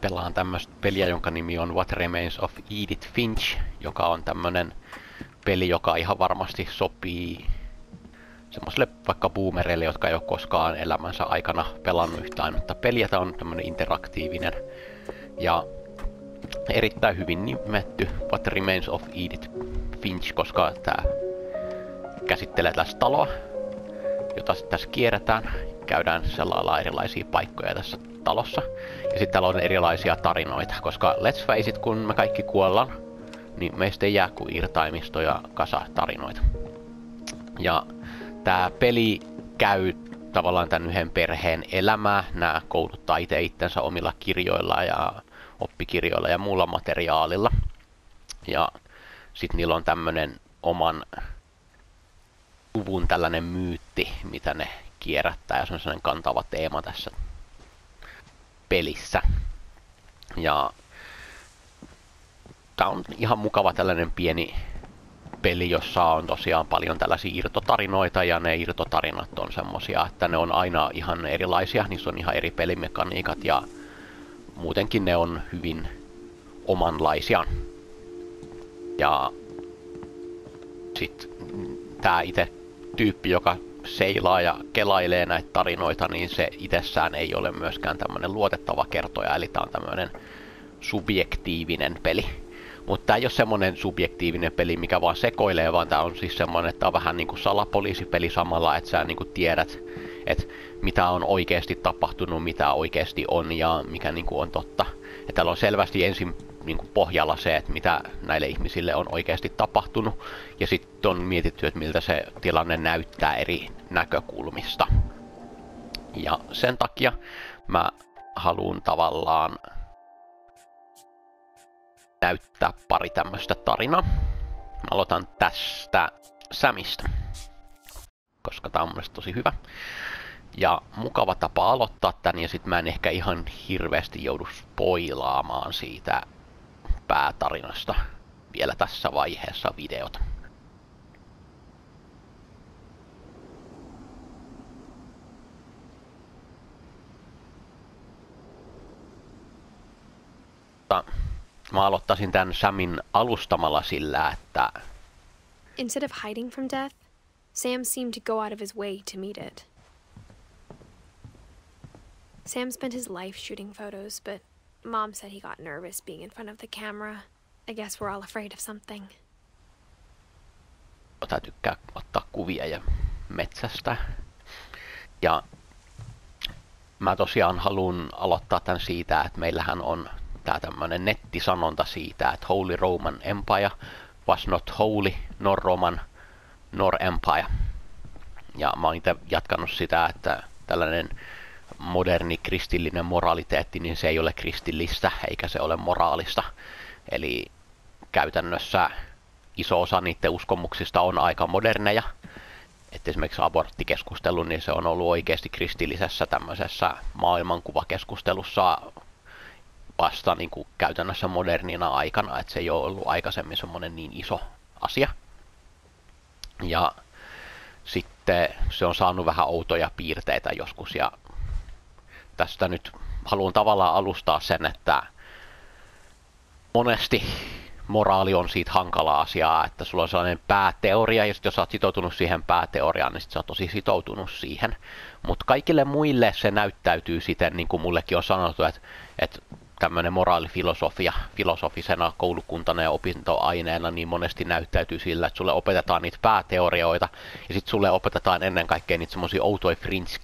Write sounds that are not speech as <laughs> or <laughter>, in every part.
pelaan tämmöistä peliä, jonka nimi on What Remains of Edith Finch, joka on tämmönen peli, joka ihan varmasti sopii semmoiselle vaikka boomereille, jotka ei ole koskaan elämänsä aikana pelannut yhtään mutta peliä. Tämä on tämmönen interaktiivinen ja erittäin hyvin nimetty What Remains of Edith Finch, koska tämä käsittelee tällaista taloa, jota tässä kierretään. Käydään sellailla erilaisia paikkoja tässä talossa. Ja sitten täällä on erilaisia tarinoita, koska let's face it, kun me kaikki kuollaan, niin meistä ei jää kuin irtaimisto ja kasa tarinoita. Ja tämä peli käy tavallaan tämän yhden perheen elämää. Nämä kouluttaa itse itsensä omilla kirjoilla ja oppikirjoilla ja muulla materiaalilla. Ja sitten niillä on tämmöinen oman suvun tällainen myytti, mitä ne kierrättää ja se on sellainen kantava teema tässä pelissä. Ja tämä on ihan mukava tällainen pieni peli, jossa on tosiaan paljon tällaisia irtotarinoita ja ne irtotarinat on semmosia, että ne on aina ihan erilaisia, niissä on ihan eri pelimekaniikat ja muutenkin ne on hyvin omanlaisia. Ja sitten tämä itse tyyppi, joka seilaa ja kelailee näitä tarinoita, niin se itsessään ei ole myöskään tämmöinen luotettava kertoja, eli tämä on tämmöinen subjektiivinen peli. Mutta tämä ei ole semmoinen subjektiivinen peli, mikä vaan sekoilee, vaan tämä on siis semmoinen, että tämä on vähän niin kuin salapoliisipeli samalla, että sä niin kuin tiedät, että mitä on oikeasti tapahtunut, mitä oikeasti on ja mikä niin kuin on totta. Ja täällä on selvästi ensin niin kuin pohjalla se, että mitä näille ihmisille on oikeasti tapahtunut, ja sitten on mietitty, että miltä se tilanne näyttää eri näkökulmista. Ja sen takia mä haluan tavallaan näyttää pari tämmöistä tarinaa. Mä aloitan tästä Samista, koska tää on mun tosi hyvä. Ja mukava tapa aloittaa tän, ja sit mä en ehkä ihan hirveästi joudu spoilaamaan siitä päätarinasta vielä tässä vaiheessa videota. Mä aloittaisin tämän Samin alustamalla sillä, että... Instead of hiding from death, Sam seemed to go out of his way to meet it. Sam spent his life shooting photos, but Mom said he got nervous being in front of the camera. I guess we're all afraid of something. Ota tykkää ottaa kuvia ja metsästä. Ja mä tosiaan haluan aloittaa tämän siitä, että meillähän on tää tämmönen nettisanonta siitä, että Holy Roman Empire was not holy, nor Roman, nor Empire. Ja mä oon itse jatkanut sitä, että tällainen moderni kristillinen moraliteetti, niin se ei ole kristillistä eikä se ole moraalista. Eli käytännössä iso osa niiden uskomuksista on aika moderneja. Että esimerkiksi aborttikeskustelu, niin se on ollut oikeasti kristillisessä tämmöisessä maailmankuvakeskustelussa vasta niin kuin käytännössä modernina aikana, että se ei ole ollut aikaisemmin semmoinen niin iso asia. Ja sitten se on saanut vähän outoja piirteitä joskus ja tästä nyt haluan tavallaan alustaa sen, että monesti moraali on siitä hankala asiaa, että sulla on sellainen pääteoria, ja jos sä oot sitoutunut siihen pääteoriaan, niin sit sä oot tosi sitoutunut siihen. Mutta kaikille muille se näyttäytyy siten, niin kuin mullekin on sanottu, että, että tämmöinen moraalifilosofia filosofisena koulukuntana ja opintoaineena niin monesti näyttäytyy sillä, että sulle opetetaan niitä pääteorioita ja sitten sulle opetetaan ennen kaikkea niitä semmoisia outoja fringe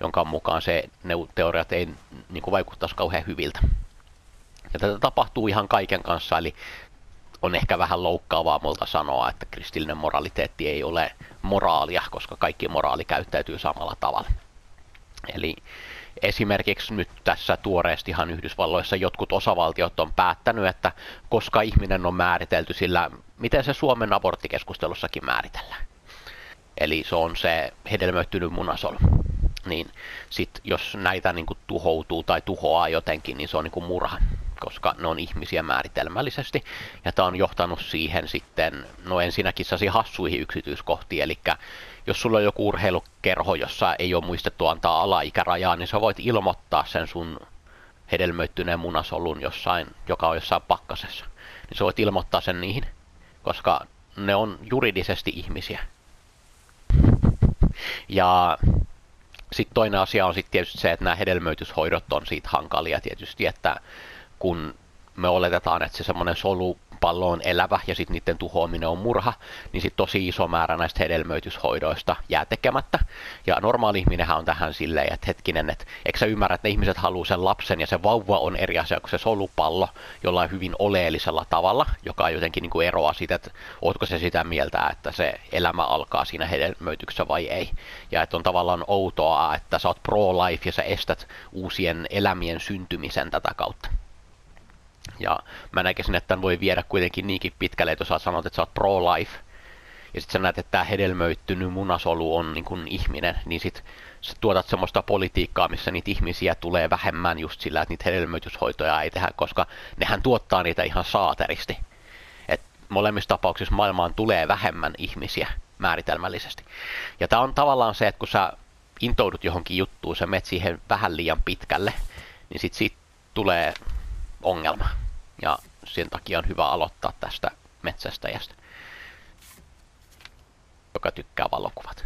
jonka mukaan se, ne teoriat ei niin vaikuttaisi kauhean hyviltä. Ja tätä tapahtuu ihan kaiken kanssa, eli on ehkä vähän loukkaavaa multa sanoa, että kristillinen moraliteetti ei ole moraalia, koska kaikki moraali käyttäytyy samalla tavalla. Eli esimerkiksi nyt tässä tuoreestihan Yhdysvalloissa jotkut osavaltiot on päättänyt, että koska ihminen on määritelty sillä, miten se Suomen aborttikeskustelussakin määritellään. Eli se on se hedelmöittynyt munasolu niin sit jos näitä niin kuin tuhoutuu tai tuhoaa jotenkin, niin se on niin kuin murha, koska ne on ihmisiä määritelmällisesti. Ja tämä on johtanut siihen sitten, no ensinnäkin sellaisiin hassuihin yksityiskohtiin, eli jos sulla on joku urheilukerho, jossa ei ole muistettu antaa alaikärajaa, niin sä voit ilmoittaa sen sun hedelmöittyneen munasolun jossain, joka on jossain pakkasessa, niin sä voit ilmoittaa sen niihin, koska ne on juridisesti ihmisiä. Ja sitten toinen asia on sitten tietysti se, että nämä hedelmöityshoidot on siitä hankalia tietysti, että kun me oletetaan, että se semmoinen solu pallo on elävä ja sitten niiden tuhoaminen on murha, niin sitten tosi iso määrä näistä hedelmöityshoidoista jää tekemättä. Ja normaali ihminenhän on tähän silleen, että hetkinen, että eikö sä ymmärrä, että ne ihmiset haluaa sen lapsen ja se vauva on eri asia kuin se solupallo jollain hyvin oleellisella tavalla, joka jotenkin niin kuin eroaa siitä, että ootko se sitä mieltä, että se elämä alkaa siinä hedelmöityksessä vai ei. Ja että on tavallaan outoa, että sä oot pro-life ja sä estät uusien elämien syntymisen tätä kautta. Ja mä näkisin, että tämän voi viedä kuitenkin niinkin pitkälle, että jos sä sanot, että sä oot pro-life, ja sitten sä näet, että tämä hedelmöittynyt munasolu on niin kuin ihminen, niin sit sä tuotat semmoista politiikkaa, missä niitä ihmisiä tulee vähemmän just sillä, että niitä hedelmöityshoitoja ei tehdä, koska nehän tuottaa niitä ihan saateristi. Et molemmissa tapauksissa maailmaan tulee vähemmän ihmisiä määritelmällisesti. Ja tämä on tavallaan se, että kun sä intoudut johonkin juttuun, sä menet siihen vähän liian pitkälle, niin sit siitä tulee ongelma. Ja sen takia on hyvä aloittaa tästä metsästäjästä, joka tykkää valokuvat.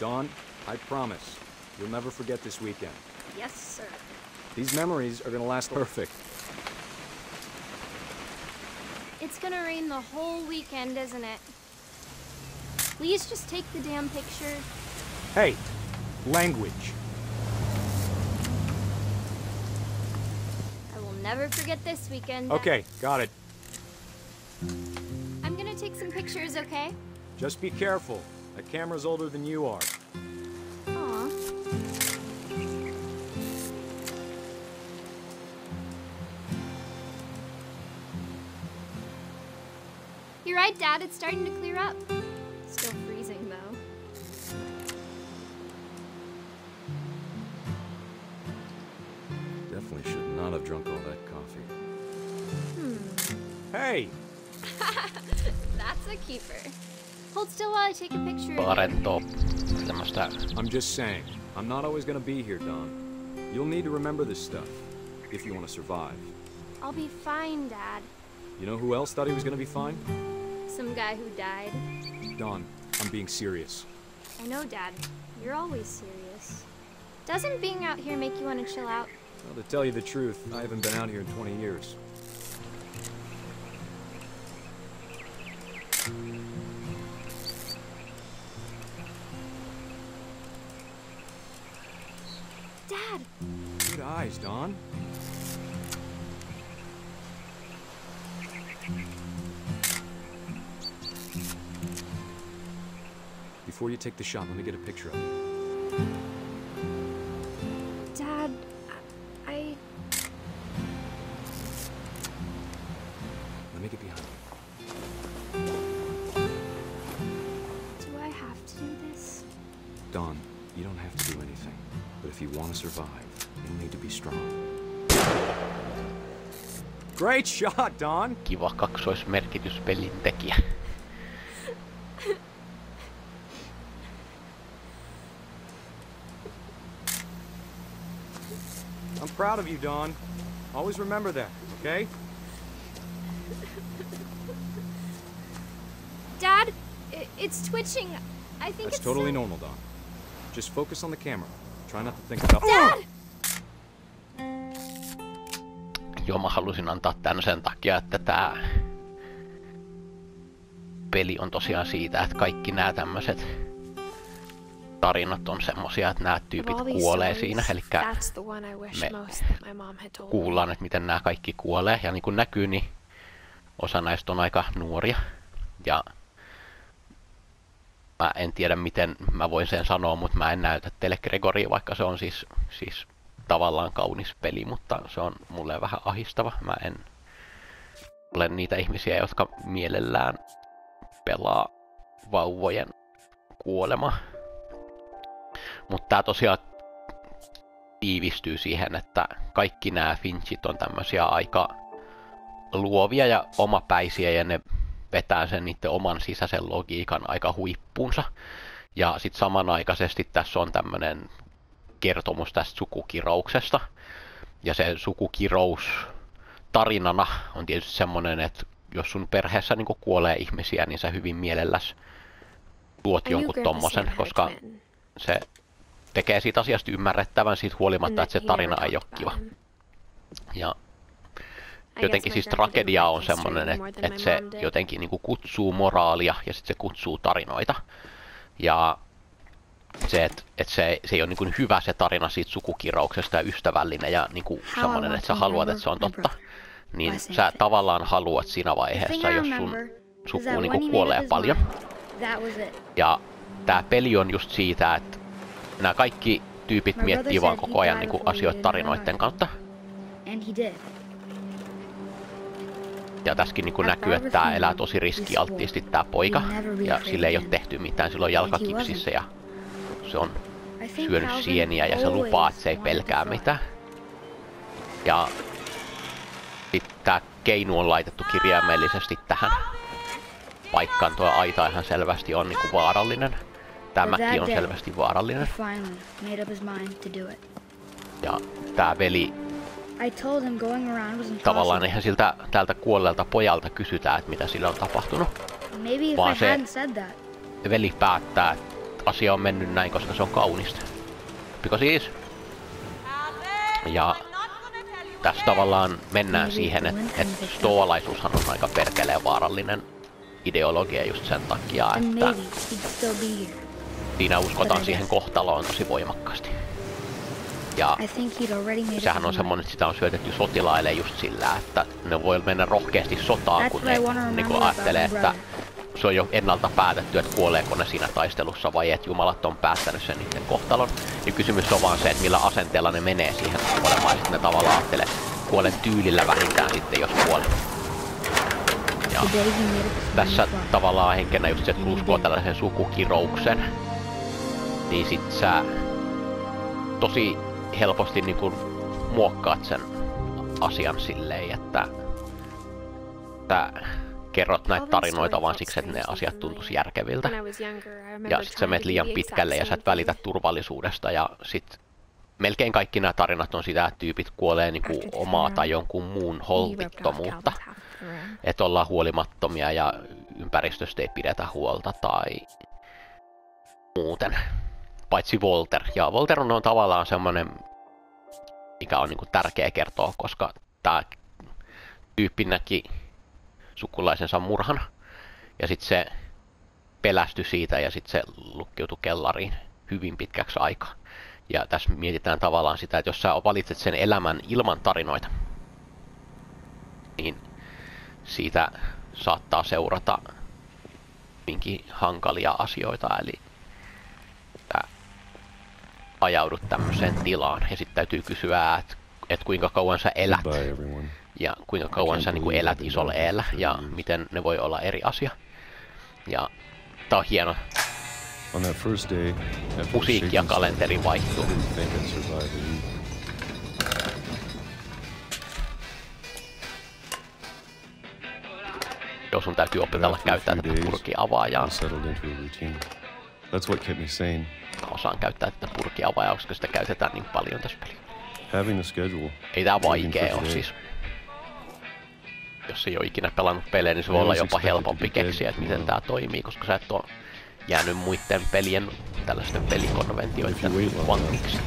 Dawn, I promise, you'll never forget this weekend. Yes, sir. These memories are gonna last perfect. It's gonna rain the whole weekend, isn't it? Please just take the damn picture. Hey, language. Never forget this weekend. Okay, got it. I'm gonna take some pictures, okay? Just be careful. That camera's older than you are. Aw. You're right, Dad. It's starting to clear up. Hey, <laughs> That's a keeper. Hold still while I take a picture of you. I'm just saying, I'm not always gonna be here, Don. You'll need to remember this stuff if you want to survive. I'll be fine, Dad. You know who else thought he was gonna be fine? Some guy who died. Don, I'm being serious. I know, Dad. You're always serious. Doesn't being out here make you want to chill out? Well, to tell you the truth, I haven't been out here in 20 years. Good Don. Before you take the shot, let me get a picture of you. Dad, I. Let me get behind if you want to survive, you'll need to be strong. Great shot, Don! kiva kaksoismerkityspelin tekijä. I'm proud of you, Don. Always remember that, okay? Dad, it's twitching. I think That's it's totally so- normal, Don. Just focus on the camera. Try not to think about. Dad! Joo, mä halusin antaa tän sen takia, että tää peli on tosiaan siitä, että kaikki nämä tämmöiset tarinat on semmosia, että nämä tyypit kuolee siinä, eli me. kuullaan, että miten nämä kaikki kuolee. Ja niin kuin näkyy, niin osa näistä on aika nuoria. Ja mä en tiedä, miten mä voin sen sanoa, mutta mä en näytä teille Gregoria, vaikka se on siis, siis tavallaan kaunis peli, mutta se on mulle vähän ahistava. Mä en ole niitä ihmisiä, jotka mielellään pelaa vauvojen kuolema. Mutta tää tosiaan tiivistyy siihen, että kaikki nämä Finchit on tämmöisiä aika luovia ja omapäisiä ja ne vetää sen niiden oman sisäisen logiikan aika huippuunsa. Ja sitten samanaikaisesti tässä on tämmöinen kertomus tästä sukukirouksesta. Ja se sukukirous tarinana on tietysti semmoinen, että jos sun perheessä niin kuolee ihmisiä, niin sä hyvin mielelläs tuot jonkun tommosen, koska se tekee siitä asiasta ymmärrettävän siitä huolimatta, että se tarina ei ole kiva. Ja jotenkin siis tragedia on semmoinen, että, että se jotenkin niin kutsuu moraalia ja sitten se kutsuu tarinoita. Ja se, että, että se, se ei ole niin hyvä se tarina siitä sukukirouksesta ja ystävällinen ja niin semmoinen, että sä haluat, että se on totta. Niin sä tavallaan haluat siinä vaiheessa, jos sun suku niin kuolee paljon. Ja tämä peli on just siitä, että nämä kaikki tyypit miettii vaan koko ajan niin asioita tarinoiden kautta. Ja tässäkin niin näkyy, että tämä elää tosi riskialttiisti tämä poika. Ja sille ei ole tehty mitään, sillä on jalkakipsissä ja se on syönyt sieniä ja se lupaa, että se ei pelkää mitään. Ja sitten tämä keinu on laitettu kirjaimellisesti tähän paikkaan. Tuo aita ihan selvästi on niinku vaarallinen. Tämäkin on selvästi vaarallinen. Ja tää veli Tavallaan ihan siltä tältä kuolleelta pojalta kysytään, että mitä sillä on tapahtunut. Vaan se veli päättää, että asia on mennyt näin, koska se on kaunista. Because siis. Ja tässä tavallaan mennään siihen, että, että stoalaisuushan on aika perkeleen vaarallinen ideologia just sen takia, että siinä uskotaan siihen kohtaloon tosi voimakkaasti. Ja sehän on semmonen, että sitä on syötetty sotilaille just sillä, että ne voi mennä rohkeasti sotaan, kun ne niin ajattelee, että se on jo ennalta päätetty, että kuoleeko ne siinä taistelussa vai että jumalat on päättänyt sen niiden kohtalon. Ja kysymys on vaan se, että millä asenteella ne menee siihen kuolemaan. Ja sitten ne tavallaan ajattelee, kuolen tyylillä vähintään sitten, jos kuolen. Ja tässä tavallaan henkenä just se, että uskoo tällaisen sukukirouksen, niin sit sä tosi helposti niin kuin muokkaat sen asian silleen, että, että kerrot näitä tarinoita vaan siksi, että ne asiat tuntuisi järkeviltä. Ja sitten sä menet liian pitkälle ja sä et välitä turvallisuudesta ja sit melkein kaikki nämä tarinat on sitä, että tyypit kuolee niin kuin omaa tai jonkun muun holtittomuutta. Että ollaan huolimattomia ja ympäristöstä ei pidetä huolta tai muuten. Paitsi Volter. Ja Volter on tavallaan semmoinen, mikä on niin kuin tärkeä kertoa, koska tämä tyyppi näki sukulaisensa murhan. Ja sitten se pelästyi siitä ja sitten se lukkiutui kellariin hyvin pitkäksi aikaa. Ja tässä mietitään tavallaan sitä, että jos sä valitset sen elämän ilman tarinoita, niin siitä saattaa seurata hyvinkin hankalia asioita, eli ajaudut tämmöiseen tilaan. Ja sitten täytyy kysyä, että et kuinka kauan sä elät ja kuinka kauan sä niin elät isolla eellä ja miten ne voi olla eri asia. Ja tää on hieno. On that first day, Musiikki ja kalenteri vaihtuu. Jos sun täytyy opetella käyttää tätä purkiavaajaa. That's what kept me sane. Mä osaan käyttää tätä purkiavaajaa, koska sitä käytetään niin paljon tässä pelissä. Having a schedule. Ei tää vaikea ole siis jos ei ole ikinä pelannut pelejä, niin se voi olla jopa helpompi keksiä, että miten tämä toimii, koska sä et ole jäänyt muiden pelien tällaisten pelikonventioiden vangiksi.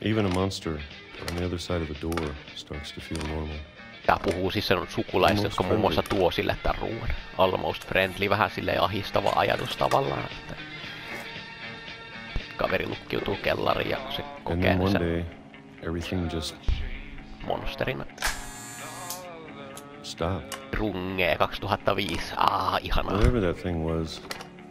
Even a monster on the other side of the door starts to feel normal. Tää puhuu siis sen sukulaiset, jotka muun muassa tuo sille tämän ruuan. Almost friendly, vähän silleen ahistava ajatus tavallaan. Että kaveri lukkiutuu kellariin ja se kokee sen day, everything just monsterina. Stop. Rungee 2005. Ah, ihanaa. Whatever that thing was,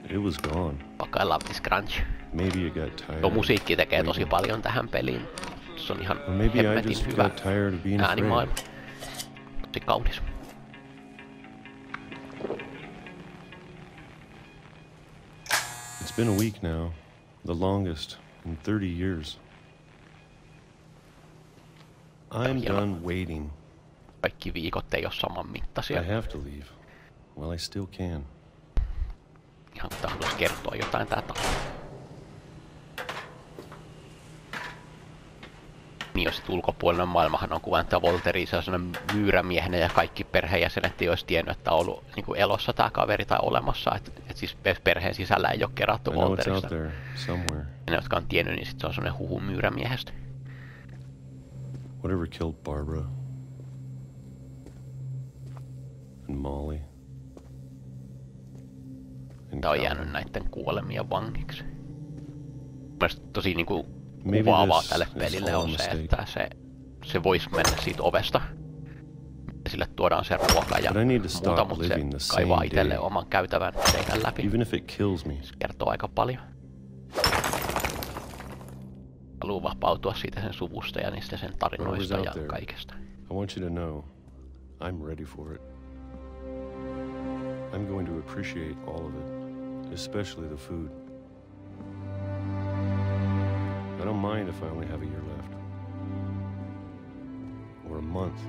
it was gone. Pakka I love this crunch. Maybe you got tired. Tuo musiikki tekee tosi paljon tähän peliin. Se on ihan hemmetin hyvä äänimaailma. Kaunis. It's been a week now. the longest in 30 years. I'm done waiting kaikki viikot ei ole saman mittaisia. I have to leave. Well, I still can. Ihan haluaisi kertoa jotain tää talo. Niin jos ulkopuolinen maailmahan on kuvannut, että Volteri se on sellainen myyrämiehenä ja kaikki perheenjäsenet ei olisi tiennyt, että on ollut niin kuin elossa tämä kaveri tai olemassa. Että et siis perheen sisällä ei ole out Volterista. Ja ne, jotka on tiennyt, niin sit se on sellainen huhu myyrämiehestä. Whatever killed Barbara and Molly. And Tää on jäänyt näiden kuolemien vangiksi. Mielestäni tosi niinku Maybe kuvaavaa tälle pelille on se, että se, se voisi mennä siitä ovesta. Sille tuodaan se ruoka ja muuta, mutta se kaivaa itselleen oman käytävän seinän läpi. Even if it kills me, Se kertoo aika paljon. Haluaa vapautua siitä sen suvusta ja niistä sen tarinoista ja there. kaikesta. I want you to know I'm ready for it. I'm going to appreciate all of it, especially the food. I don't mind if I only have a year left, or a month,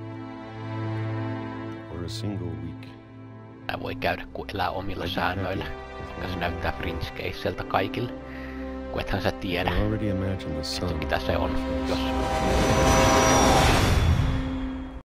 or a single week. Nää voi käydä kun elää omilla säännöillä. Vaikka se näyttää Caselta kaikille. Kun ethän sä tiedä, can already imagine the että sun. mitä se on, jos